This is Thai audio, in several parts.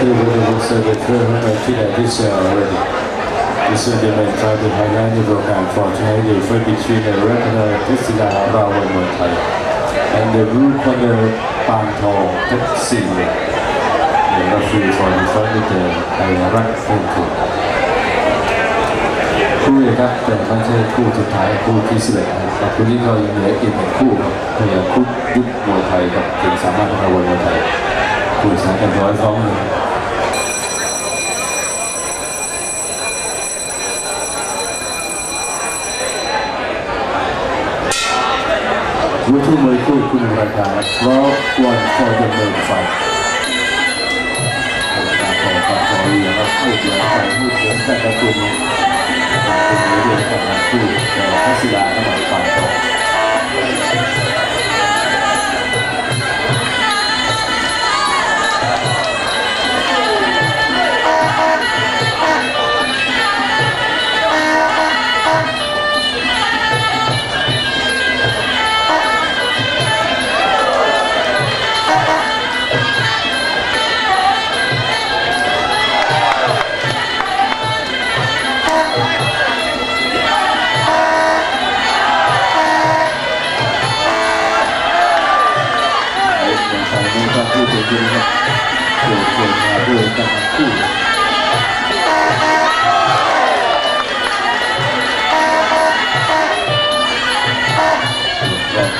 remember that this year already. This year they may try to highlight the program for tonight the fight between the regular Priscilla Rawan Muay Thai and the blue corner Pan Thong Tet Sing. The referee for the fight with the Thairat Hong คู่เอกครับแต่ไม่ใช่คู่สุดท้ายคู่ที่สิบเอ็ดนะครับคู่นี้ก็ยังเหลืออีกหนึ่งคู่ครับพยายามคุกยุคมวยไทยกับเก่งสามารถพาวนมวยไทยคู่สายกั นร้อยฟ้องหนึ่งคู่ที่มวยคู่คู่ในรายการเพราะวันคอยดเดินไฟการขอความขอเรียนครับพูดเยอะไปพูดเยอะแต่ละคู่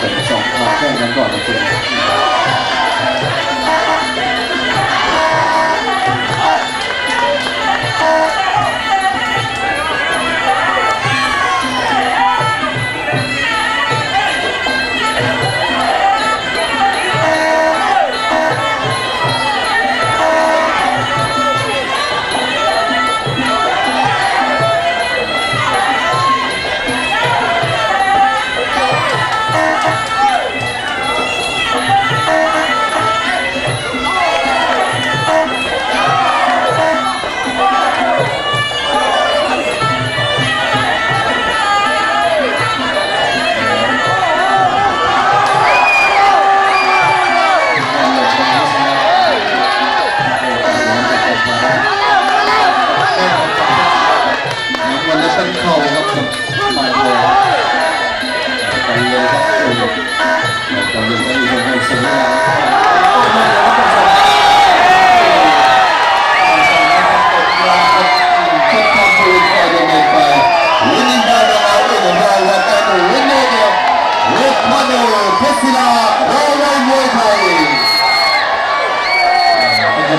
ผมสองคนเริ่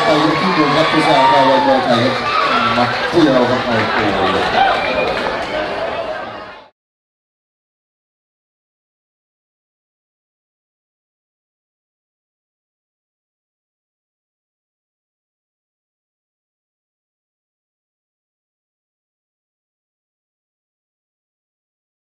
ไปที่ดูครับผู้ชายเราวันมวยไทยมาที่เราครับโอ้โห